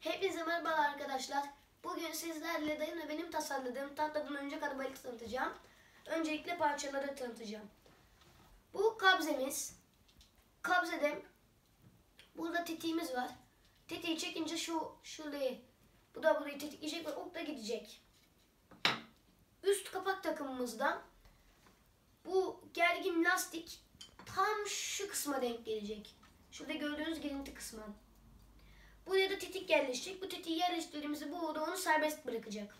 Hepinize merhaba arkadaşlar. Bugün sizlerle dayım ve benim tasarladığım tatlıdan önce arabayı tanıtacağım. Öncelikle parçaları tanıtacağım. Bu kabzemiz. Kabzede burada tetiğimiz var. Tetiği çekince şu şurayı bu da burayı tetikleyecek ve ok da gidecek. Üst kapak takımımızda bu gergin lastik tam şu kısma denk gelecek. Şurada gördüğünüz girinti kısmı. Buraya da tetik yerleşecek. Bu tetiği yerleştirdiğimizde bu da onu serbest bırakacak.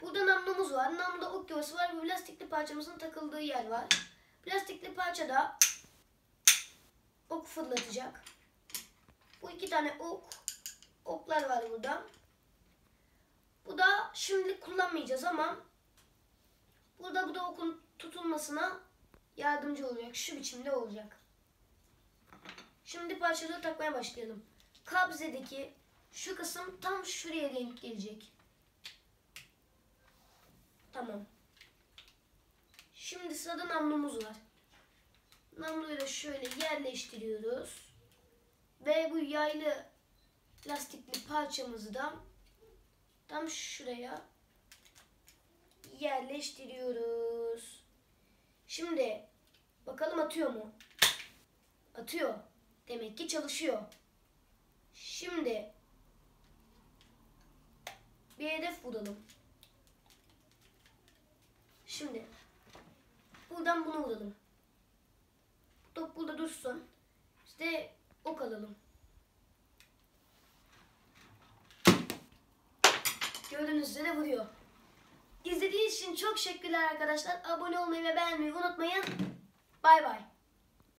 Burada namlumuz var. Namluda ok yuvası var ve plastikli parçamızın takıldığı yer var. Plastikli parçada ok fırlatacak. Bu iki tane ok. Oklar var burada. Bu da şimdilik kullanmayacağız ama burada bu da okun tutulmasına yardımcı olacak. Şu biçimde olacak. Şimdi parçaları takmaya başlayalım. Kabzedeki şu kısım tam şuraya denk gelecek. Tamam. Şimdi sırada namlumuz var. Namluyu da şöyle yerleştiriyoruz. Ve bu yaylı lastikli parçamızı da tam şuraya yerleştiriyoruz. Şimdi bakalım atıyor mu? Atıyor. Demek ki çalışıyor. Şimdi bir hedef bulalım. Şimdi buradan bunu vuralım. Top burada dursun. İşte ok alalım. Gördüğünüz üzere vuruyor. İzlediğiniz için çok teşekkürler arkadaşlar. Abone olmayı ve beğenmeyi unutmayın. Bay bay.